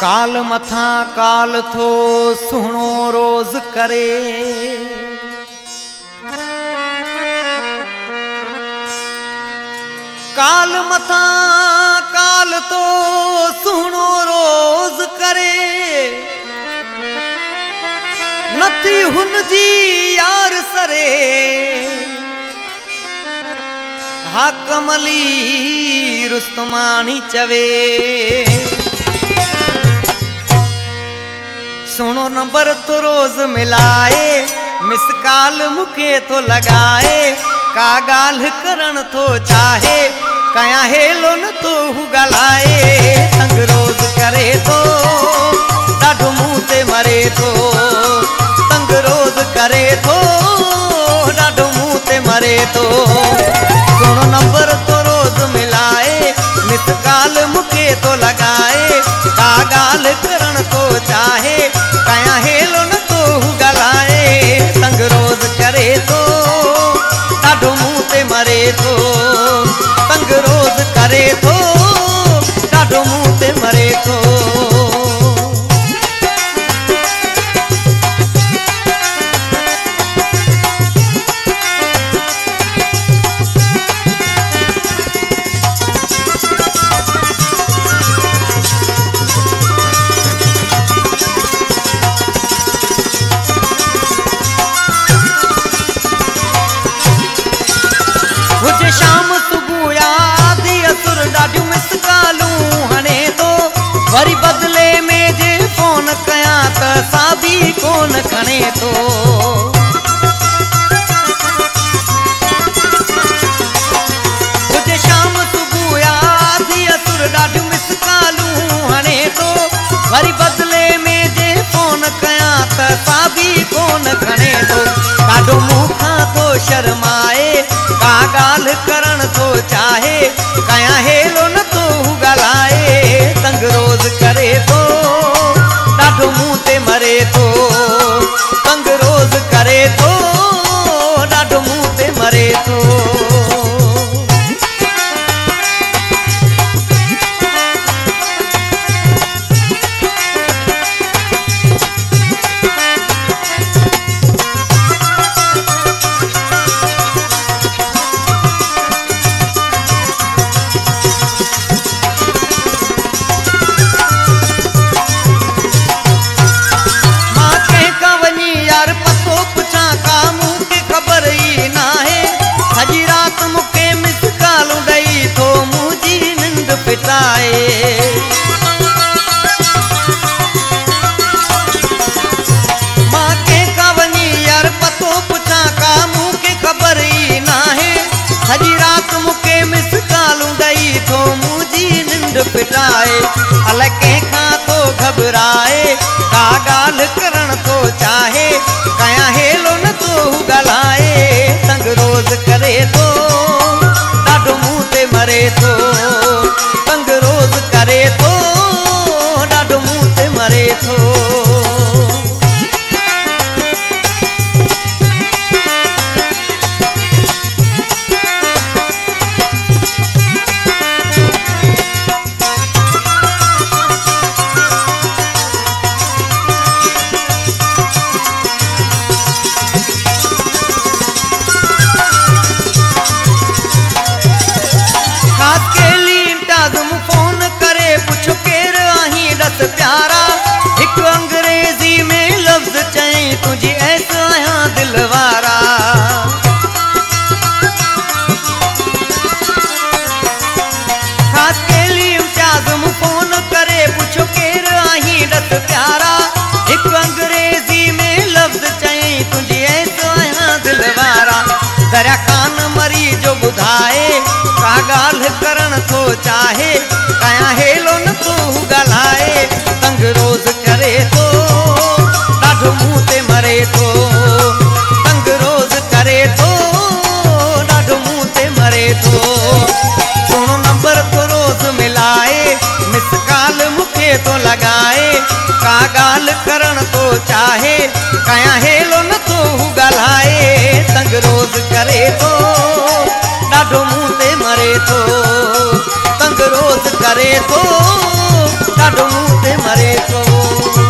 काल मथा काल थो सुहिणो रोज़ करे। काल मथा काल तो सुहिणो रोज़ करे। नथी हुन जी यार सरे। हा कमली रुस्तमानी चवे। सुनो नंबर तो रोज मिलाए, मिस काल मुखे तो लगाए का गाल करण तो चाहे, कया हेलो न तो हु गलाए। संग रोज करे तो ॾाढो मुँह ते मरे तो तंग रोज करे थो ॾाढो मुँह ते मरे थो सुनो नंबर तो रोज मिलाए, मिस काल मुखे तो लगाए। करे थो ॾाढो मुँह ते मरे हुजे शाम ॾाढियूं मिस ॻाल्हियूं हणे थो वरी बदिले में जे फ़ोन कयां त वरी बदिले में जे फ़ोन कयां त सादी कोन खणे थो ॾाढो मुंहुं थो शर्माए, का ॻाल्हि करण थो चाहे निंड फिटाए जो ॿुधाए का ॻाल्हि करण थो चाहे, कया हेलो न तूं ॻाल्हाए तंग रोज़ करे थो ॾाढो मुँह ते मरे थो तंग रोज़ करे थो ॾाढो मुँह ते मरे थो सुहिणो नंबर तो रोज़ मिलाए, मिस काल मूंखे थो लॻाए का ॻाल्हि करण थो चाहे, कया हेलो न तो ॻाल्हाए तंग रोज़ करे थो ॾाढो मुँह ते मरे थो तंग रोज़ करे थो ॾाढो मुँह ते मरे तो।